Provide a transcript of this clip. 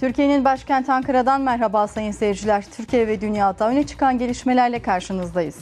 Türkiye'nin başkenti Ankara'dan merhaba sayın seyirciler. Türkiye ve dünyada öne çıkan gelişmelerle karşınızdayız.